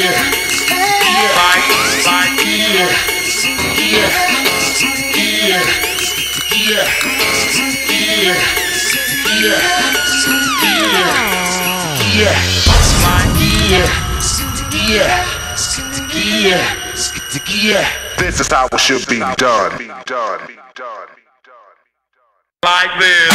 Yeah, yeah, yeah, yeah, yeah, yeah, yeah, yeah, yeah, yeah, yeah, yeah. This is how it should be done. Like this.